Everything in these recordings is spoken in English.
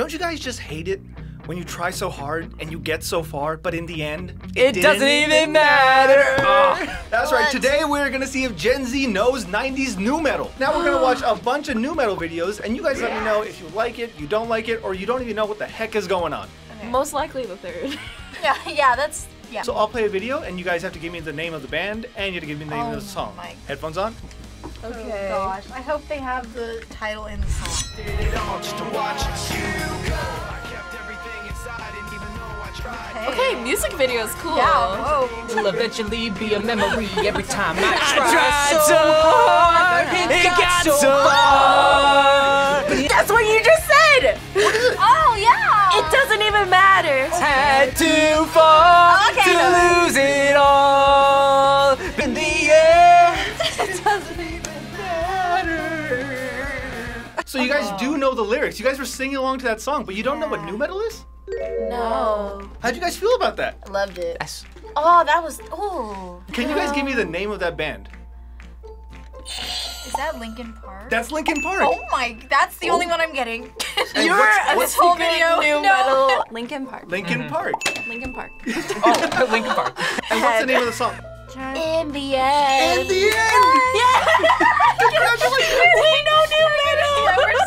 Don't you guys just hate it when you try so hard and you get so far, but in the end, It didn't doesn't even matter. Ah, that's right. Today we're gonna see if Gen Z knows 90s nu metal. Now we're gonna watch a bunch of nu metal videos, and you guys let me know if you like it, you don't like it, or you don't even know what the heck is going on. Most likely the third. Yeah, yeah, that's yeah. So I'll play a video, and you guys have to give me the name of the band, and you have to give me the name Oh of the oh song. my- Headphones on. Oh gosh, I hope they have the title in the song. Okay, music video is cool. Yeah, whoa. will eventually be a memory every time I I try. tried so hard, it got so far. That's what you just said. Oh yeah. It doesn't even matter. Had to fall Okay. to lose it you guys do know the lyrics. You guys were singing along to that song, but you don't know what nu metal is? No. How'd you guys feel about that? I loved it. Yes. Oh, that was. Oh. Can you guys give me the name of that band? Is that Linkin Park? That's Linkin Park. Oh my, that's the only oh. one I'm getting. You're what's- what's- this whole video? new No. metal. Linkin Park. Linkin mm-hmm. Park. Linkin Park. Oh, Linkin Park. And what's the name of the song? In the end. In the end. we know nu metal. Yeah, we're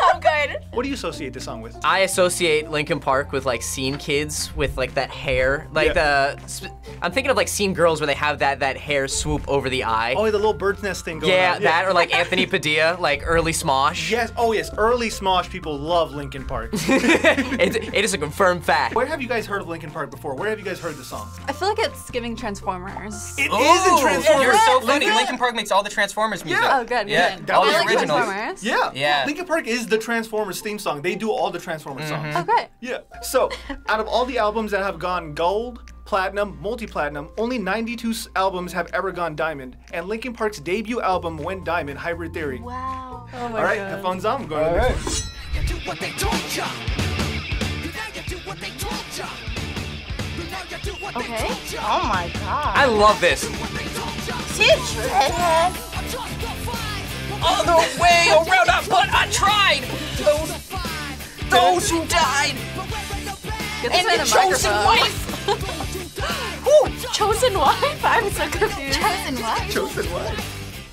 so good. What do you associate this song with? I associate Linkin Park with like scene kids with like that hair, like Yeah. the. I'm thinking of like scene girls where they have that that hair swoop over the eye. Oh, the little bird's nest thing going yeah, on. that or like Anthony Padilla, like early Smosh. Yes. Oh, yes. Early Smosh people love Linkin Park. it, it is a confirmed fact. Where have you guys heard of Linkin Park before? Where have you guys heard the song? I feel like it's giving Transformers. It is Ooh, in Transformers. You're so funny. Linkin Park makes all the Transformers music. Yeah. Oh, good. Yeah, good. that all was the I like originals. Transformers. Yeah. Yeah. Linkin Park is the Transformers theme song. They do all the Transformers mm-hmm. songs. Oh, okay. Yeah. So, out of all the albums that have gone gold, platinum, multi-platinum, only 92 albums have ever gone diamond, and Linkin Park's debut album went diamond, Hybrid Theory. Wow. Oh my All right, god. headphones on. I'm going to the next one. Okay. Oh my god. I love this. See a dreadhead? Other way around, I- but I tried. Those, those who died Get and this the chosen microphone. wife. Who? Chosen wife? I'm so confused. Chosen what? Chosen One.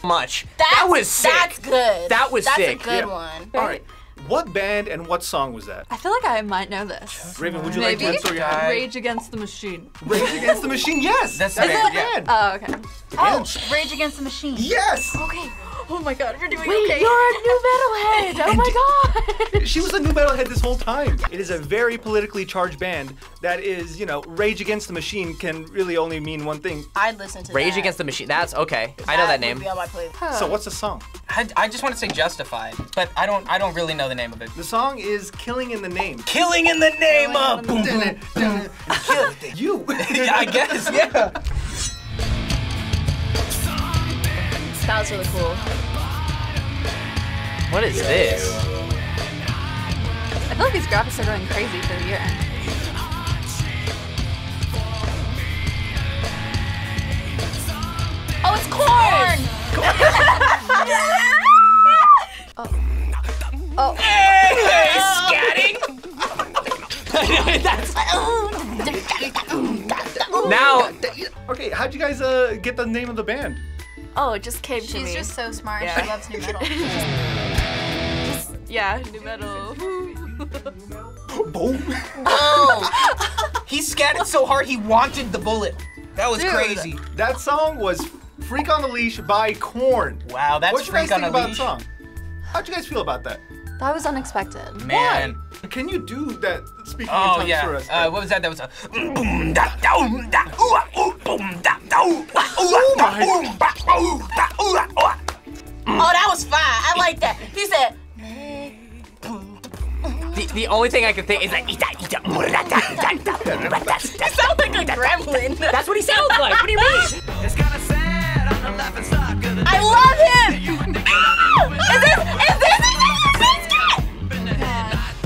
Much. That's, that was sick. That's good. That was that's sick. a good Yeah. one. All right. What band and what song was that? I feel like I might know this. Raven, would you Maybe like to answer your hand? Rage Against the Machine. Rage Against the Machine, yes! That's That's the the band, band! Oh, okay. Oh, Rage Against the Machine. Yes! Okay. Oh my god, we're doing Wait, okay. you're a nu metalhead! Oh my god! She was a nu metalhead this whole time. It is a very politically charged band that is, you know, Rage Against the Machine can really only mean one thing. I'd listen to Rage that. Against the Machine. That's okay. I know that would name. Be on my playlist. So what's the song? I, I just want to say Justified, but I don't I don't really know the name of it. The song is Killing in the Name. Killing in the name of boom boom. You! I guess. Yeah. That was really cool. What is this? I feel like these graphics are going crazy for the year. End. Oh, it's Korn. Hey, scatting. now, Okay, how'd you guys uh, get the name of the band? Oh, it just came to She's just so smart. Yeah. She loves nu metal. yeah, nu metal. Boom! He scattered so hard he wanted the bullet. That was Dude. crazy. That song was Freak on the Leash by Korn. Wow, that's Freak on a Leash. What you guys think about the song? How'd you guys feel about that? That was unexpected. Man. Can you do that speaking in Oh tongues yeah. for us? Uh, what was that? That was a boom da down da ooh ah, ooh boom da down ooh ah, ah, da, my- ooh, ba, ooh, da, ooh ah, ooh ah. oh, that was fine. I like that. He said, the, the only thing I can think is like, "Ita, ita, murata, ita, ita, murata." "You sound like a gremlin." That's what he sounds like. What do you mean? I love him. Ow! Is this?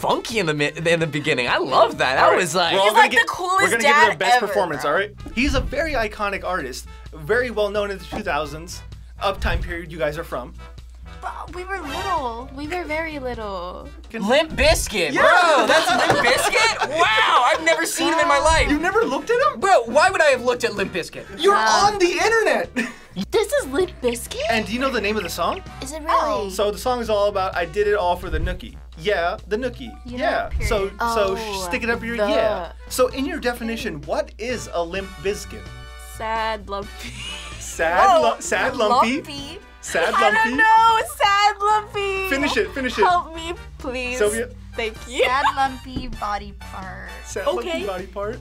cocky in the mi- in the beginning. I love that. That All right, was like. we're He's gonna like the coolest We're gonna give him the best ever, performance, bro. all right? He's a very iconic artist, very well known in the 2000s, up time period you guys are from. But we were little. We were very little. Limp Bizkit, Yeah. bro. That's Limp Bizkit. Wow, I've never seen him in my life. You never looked at him? Bro, why would I have looked at Limp Bizkit? You're on the internet. This is Limp Bizkit? and do you know the name of the song? Is it Oh. really? So the song is all about I did it all for the nookie. Yeah, the nookie. You know, yeah. So period. so Oh, stick it up your the- yeah. So in your definition, what is a limp biscuit? Sad, lumpy. Sad, Whoa, lu- sad, lumpy. lumpy. Sad, I lumpy. don't know. Sad, lumpy. Finish it. Finish it. Help me, please. Sylvia. Thank you. Sad lumpy body part. Sad, Okay. lumpy body part.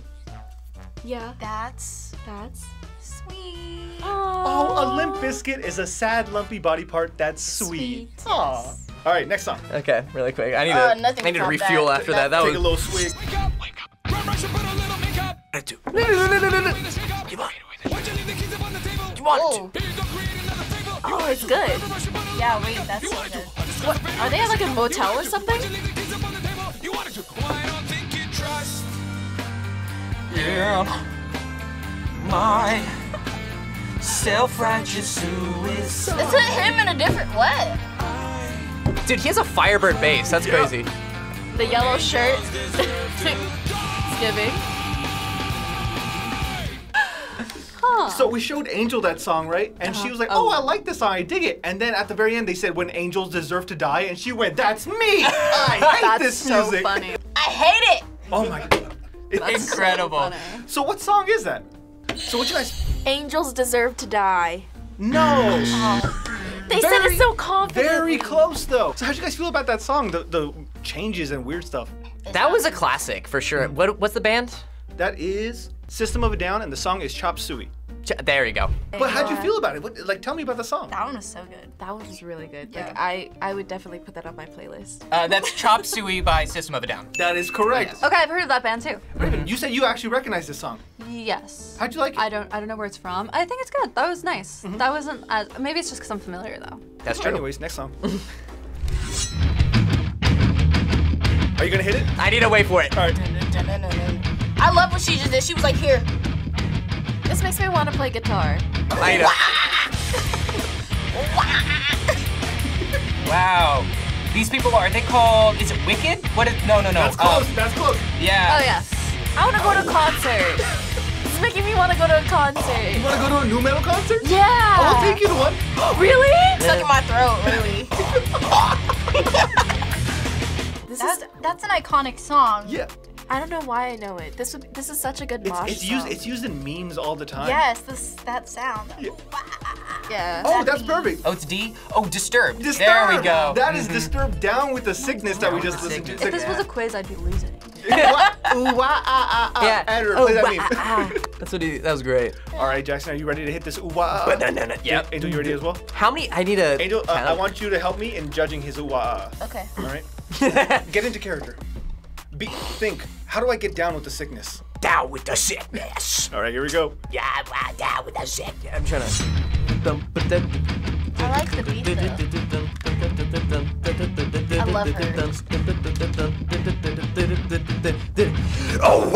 Yeah, That's that's. sweet. Oh, a limp biscuit is a sad, lumpy body part that's sweet. Sweet, Aw. yes. All right, next song. Okay, really quick. I need Uh, to. nothing I need to refuel that. after that. That Take was. a little swig. You want Oh, Oh, it's good. yeah, wait, that's so good. What? Are they at like a motel or something? Yeah. My self-righteous suicide. It's him in a different way. Dude, he has a Firebird bass. That's crazy. The yellow shirt. it's giving. Huh. So we showed Angel that song, right? And she uh-huh. was like, "Oh, I like this song. I dig it." And then at the very end, they said, "When angels deserve to die," and she went, "That's me. I hate That's this so music." funny. I hate it. Oh my god. It- That's so Incredible. funny. so what song is that? So what you guys? Angels deserve to die. No. Oh. They said it so confident. Very close though. So how'd you guys feel about that song? The the changes and weird stuff. That was a classic for sure. What? What's the band? That is System of a Down, and the song is Chop Suey. Ch- There you go. But how'd you feel about it? What, like, tell me about the song. That one was so good. That one was really good. Yeah. Like I, I would definitely put that on my playlist. Uh, that's Chop Suey by System of a Down. That is correct. Okay, I've heard of that band too. Raven, you said you actually recognize this song. Yes. How'd you like it? I don't, I don't know where it's from. I think it's good. That was nice. That wasn't as. Maybe it's just because I'm familiar though. That's true. Anyways, next song. Are you gonna hit it? I need to wait for it. All right. I love what she just did. She was like, here. This makes me want to play guitar. I need to. Wow. These people are they called? Is it Wicked? What is? No, no, no. That's um, close. That's close. yeah. Oh yes. I want to go to a concert. This is making me want to go to a concert. You wanna go to a nu metal concert? Yeah. I'll take you to one. Really? Stuck in my throat, really. This That's, is. that's an iconic song. Yeah. I don't know why I know it. This would. This is such a good It's, mosh it's used. It's used in memes all the time. Yes, this that sound. yeah. Oh, that's perfect. Oh, it's D. Oh, Disturbed. Disturbed. There we go. That is disturbed down with the sickness that we just with the listened to. if this was a quiz, I'd be losing. Ooh, wah, ah, ah, ah. Yeah. Andrew, Oh, play that meme. That's what he. That was great. All right, Jackson, are you ready to hit this? Ooh, wah, ah? Banana. Yep. Angel, you ready as well? How many? I need to. Angel, uh. I want you to help me in judging his ooh, wah, ah. Okay. All right. Get into character. Be, think. How do I get down with the sickness? Down with the sickness. All right, here we go. Yeah, well, down with the sickness. I'm trying to. I like the beat though. I love her. Oh,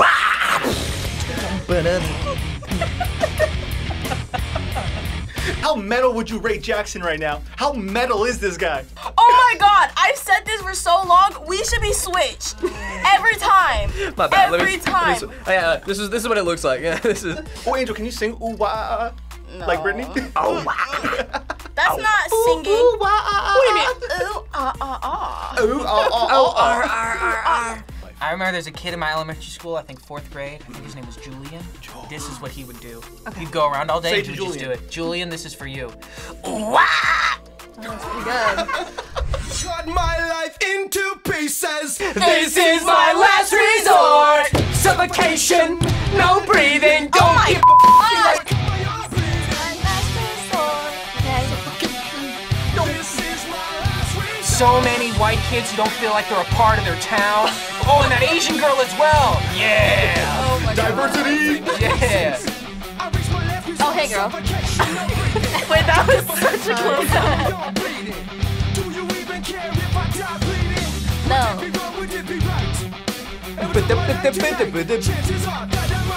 would you rate Jackson right now? How metal is this guy? Oh my god, I've said this for so long. We should be switched. Every time. My bad. Let Every me- time. let me- oh, yeah, this is this is what it looks like. Yeah, this is. Oh, Angel, can you sing ooh wah ah, ah, like Britney? Oh, wow. That's not singing. Ooh wah ah, What do you mean? Ooh, ah, ah, ah. Ooh ah ah ah, ah. I remember there's a kid in my elementary school, I think fourth grade. I think his name was Julian. This is what he would do. He'd go around all day Say and to he would just do it. Julian, this is for you. Cut my life into pieces. This is my last resort. Suffocation, no breathing. Don't Oh my give god. So many white kids who don't feel like they're a part of their town. Oh, and that Asian girl as well. Yeah. Oh my god. Diversity. Yeah. Oh hey girl. Wait, that was such a close up. Do you even care if I die bleeding? No. Be wrong, would it be right?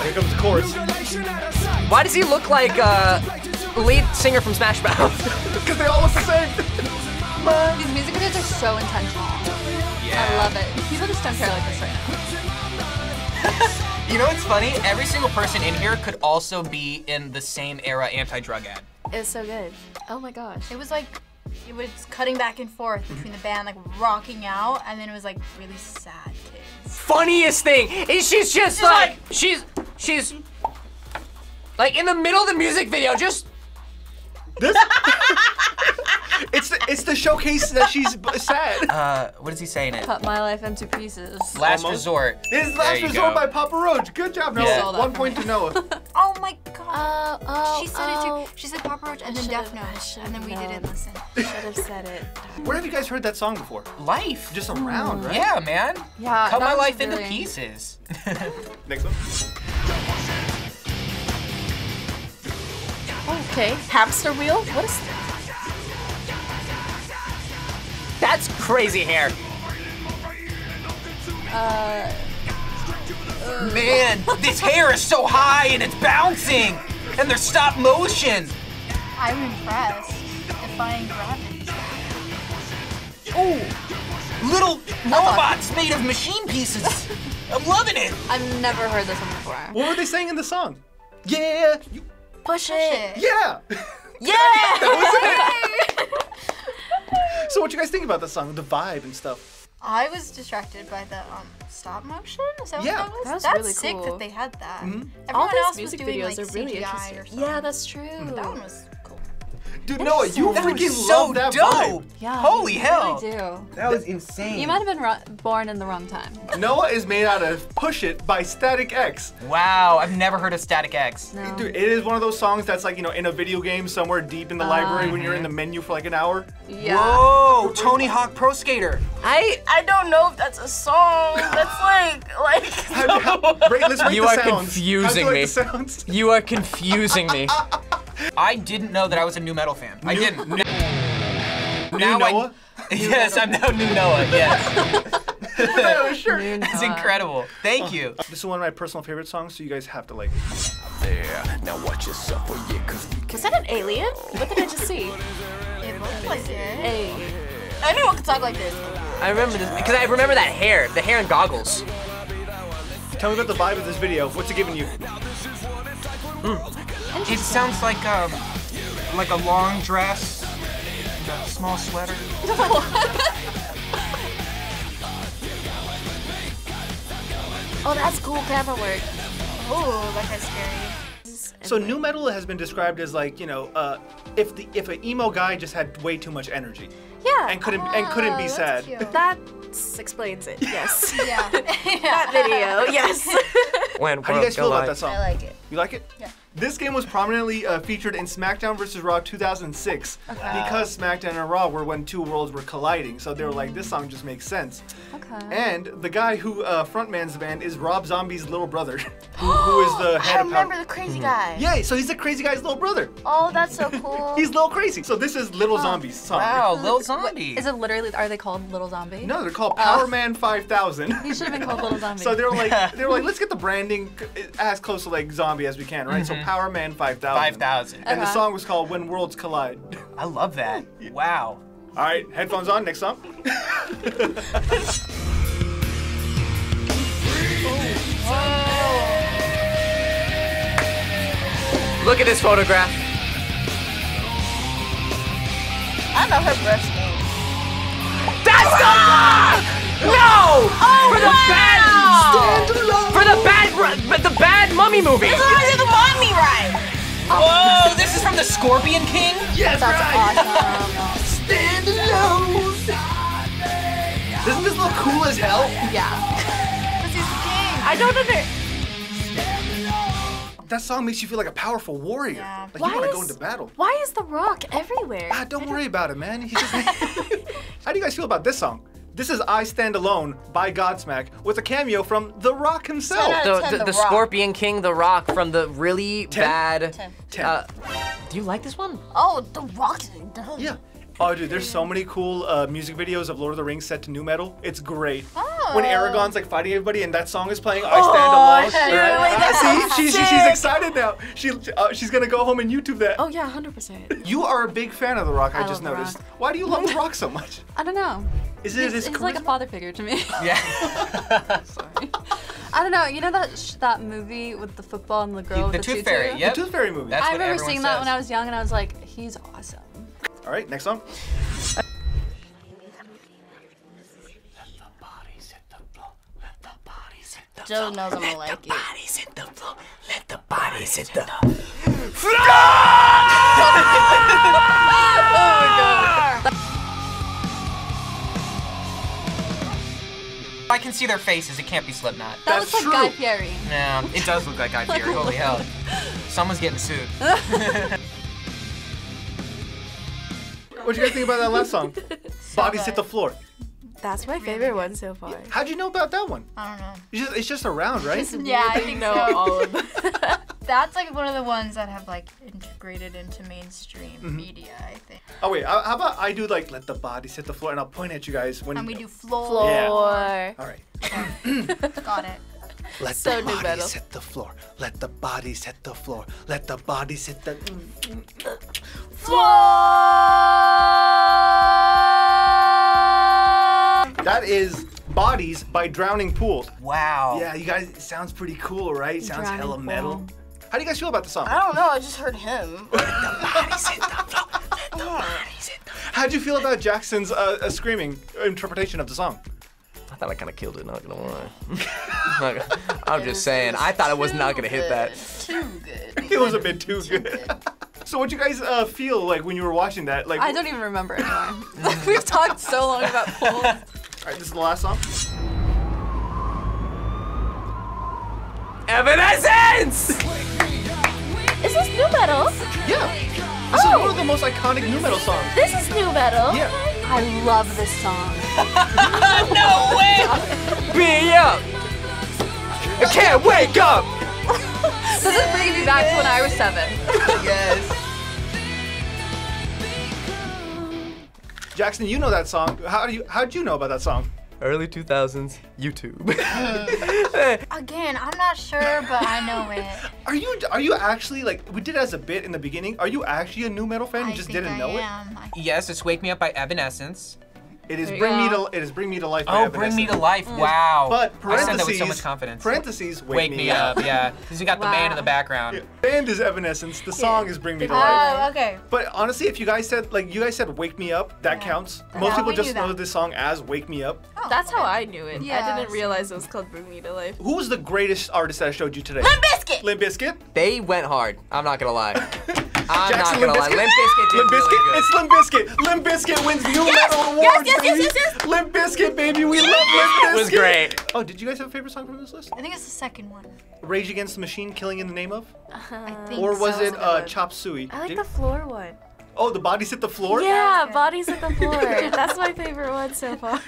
Here comes the chorus. Why does he look like uh, lead singer from Smash Mouth? Because they all look the same. These music videos are so intentional. I love it. People just don't care like this right now. You know what's funny? Every single person in here could also be in the same era anti-drug ad. It's so good. Oh my gosh. It was like it was cutting back and forth mhm. between the band like rocking out and then it was like really sad kids. Funniest thing is she's just like she's she's like in the middle of the music video, just This. It's the, it's the showcase that she's b- sad. Uh, what does he say in it? Cut my life into pieces. Last Almost. resort. This is Last Resort go. by Papa Roach. Good job, Noah. Yeah. One from point to Noah. Oh my god. Oh, oh, she said it oh. too. She said Papa Roach and then should've- Death Note. And then we known. didn't listen. Should have said it. Where have you guys heard that song before? Life. Just around, right? Yeah, man. Yeah. Cut my was life into pieces. Next one. Okay. Hamster wheel? What is that's crazy hair. Uh, Man, uh. this hair is so high and it's bouncing, and there's stop motion. I'm impressed. Defying gravity. Little robots made of machine pieces. I'm loving it. I've never heard this one before. What were they saying in the song? Yeah. you- Push it. Yeah. Yeah! so what you guys think about the song, the vibe and stuff? I was distracted by the um stop motion. Is that Yeah. what that was? That was That's really sick cool. that they had that. Everyone All these else music was doing videos like are really CGI interesting. Yeah, that's true. That one was cool. Dude, Noah, you That freaking so love that dope. vibe. Yeah. Holy hell. Really do. That was insane. You might have been born in the wrong time. Noah is made out of Push It by Static X. Wow, I've never heard of Static X. No. Dude, it is one of those songs that's like, you know, in a video game somewhere deep in the library when you're in the uh-huh. menu for like an hour. Yeah. Whoa, Tony Hawk Pro Skater. I I don't know if that's a song. That's like like. How, how, rate, let's rate You the are sounds. confusing How'd me. you are confusing me. I didn't know that I was a nu metal fan. I didn't. New now I- Noah? yes, I'm now new Noah. Yes, Yeah, sure. it's incredible. Thank oh. you. This is one of my personal favorite songs, so you guys have to like it. There, now watch yourself, oh yeah, cause we Was that an alien? What did I just see? It looked like it. Hey. I knew one could talk like this. I remember this because I remember that hair, the hair and goggles. Tell me about the vibe of this video. What's it giving you? Hmm. It sounds like um, like a long dress, a small sweater. Oh, that's cool camera work. Ooh, that guy's scary. So nu metal has been described as like, you know, uh, if the if an emo guy just had way too much energy Yeah. and couldn't and couldn't be Oh, sad. cute. That explains it. Yes. Yeah. that video. Yes. When How do you guys feel about that song? I like it. You like it? Yeah. This game was prominently uh, featured in SmackDown vs. Raw 2006 because SmackDown and Raw were when two worlds were colliding. So they were like, this song just makes sense. okay. And the guy who uh, frontmans the band is Rob Zombie's little brother, who, who is the I head of remember the crazy guy. Yeah, so he's the crazy guy's little brother. Oh, that's so cool. He's little crazy. So this is Little Zombie's song. Wow, Little Zombie. Is it literally? Are they called Little Zombie? No, they're called Powerman 5000. He should have been called Little Zombie. So they were like, they were like, let's get the branding as close to like zombie as we can, right? So Powerman 5000. 5,000. And the uh-huh. song was called When Worlds Collide. I love that. Wow. All right, headphones on. Next song. Look at this photograph. I know her breast name. That's the rock! No! Oh, for the bad For the bad but the bad mummy movie. The. Whoa, this is from the Scorpion King? Yes, That's right. awesome. Stand alone. Doesn't this look cool as hell? yeah. This is the king. I don't under. That song makes you feel like a powerful warrior. Yeah. Like Why you want to go into battle. Why is The Rock everywhere? Ah, don't worry about it, man. He just... How do you guys feel about this song? This is I Stand Alone by Godsmack with a cameo from The Rock himself. Ten out The, ten, the, The the Rock. Scorpion King, The Rock from the really Ten. bad. Ten. Ten. Uh, do you like this one? Oh, the rock. Yeah. Oh, dude, there's so many cool uh, music videos of Lord of the Rings set to nu metal. It's great. Oh, when. Aragorn's like fighting everybody and that song is playing, I stand Oh, alone. yeah, right? that See, sounds she's, she's excited now. She uh, she's gonna go home and YouTube that. Oh yeah, hundred percent. You are a big fan of The Rock. I, I just love The noticed. Rock. Why do you love The Rock so much? I don't know. Is it He's, his he's like a father figure to me. Yeah. Sorry. I don't know. You know that sh- that movie with the football and the girl The with Tooth tutu? Fairy, The. Tooth Fairy movie. That's I what remember everyone seeing that when I was young, and I was like, he's awesome. All right, next song. Joe knows I'm gonna like it. Bodies hit the floor. Let the bodies hit the I can see their faces. It can't be Slipknot. That That's looks like true. Guy Fieri. No, it does look like Guy Fieri. Holy hell. Someone's getting sued. What you guys think about that last song? Bodies hit the floor. That's my favorite one so far. How'd you know about that one? I don't know. It's just, it's just around, right? Yeah, I think know so. all of them. That's like one of the ones that have like integrated into mainstream Mm-hmm. media, I think. Oh wait, uh, how about I do like let the bodies hit the floor, and I'll point at you guys when. And we do floor. Yeah. All right. Got it. Let So the new bodies metal. hit the floor. Let the bodies hit the floor. Let the bodies hit the. That is Bodies by Drowning Pools. Wow. Yeah, you guys, it sounds pretty cool, right? Sounds Drowning hella metal. Pool. How do you guys feel about the song? I don't know. I just heard him. bodies hit the floor. Let the bodies hit the How'd you feel about Jackson's uh, uh, screaming interpretation of the song? I thought I kind of killed it. Not gonna lie. I'm just saying. I thought I was not gonna hit that. Too good. It was a bit too good. So, what you guys uh, feel like when you were watching that? Like, I don't even remember anymore. We've talked so long about pools. All right, this is the last song. Evanescence! Is this nu metal? Yeah. This is one of the most iconic nu metal songs. This is nu metal. Yeah. I love this song. no way! Be up! I can't wake up! This is bringing me back to when I was seven. Yes. Jackson, you know that song. How do you? How'd you know about that song? Early 2000s YouTube. Again, I'm not sure, but I know it. Are you? Are you actually like? We did it as a bit in the beginning. Are you actually a nu metal fan? You just think didn't I know am. I- Yes, it's Wake Me Up by Evanescence. It. It is There you Bring Me go. to. It is Bring Me to Life. Oh, Bring Me to Evanescence. Life. Mm. Wow. But I parentheses. said that with so much confidence. Parentheses. Wake, Wake Me Up, yeah. Because you got the band in the Wow. background. Band is Evanescence. The song is Bring Me to oh, Life. Oh, okay. But honestly, if you guys said like you guys said "Wake Me Up," that counts. Most Yeah, people just know this song as "Wake Me Up." Oh. That's how I knew it. Yeah, I didn't realize it was called Bring Me to Life. Who was the greatest artist that I showed you today? Limp Bizkit. Limp Bizkit. they went hard. I'm not gonna lie. I'm Jackson, not gonna lie. Limp Limp Bizkit did Limp really good. It's Limp Bizkit. Limp Bizkit wins nu metal awards, yes, yes, baby. yes, yes. Limp Bizkit, baby. We love Limp Bizkit. was great. Oh, did you guys have a favorite song from this list? I think it's the second one. Rage Against the Machine, Killing in the Name of, I think or was so. it uh, Chop Suey? I like Did- the floor one. oh, the bodies hit the floor. Yeah, good. bodies hit the floor. That's my favorite one so far.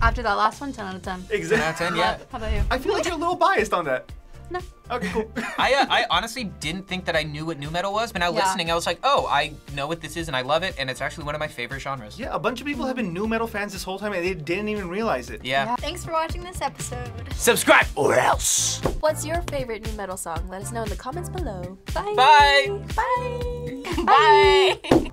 After that last one, 10 out of 10. Exactly. 10 Out of 10, yeah. How about you? I feel like you're a little biased on that. No. Okay, cool. I, uh, I honestly didn't think that I knew what nu metal was, but now Yeah. listening, I was like, oh, I know what this is and I love it, and it's actually one of my favorite genres. yeah, a bunch of people have been nu metal fans this whole time and they didn't even realize it. Yeah. Thanks for watching this episode. Subscribe. or else. What's your favorite nu metal song? Let us know in the comments below. Bye. Bye. Bye. Bye.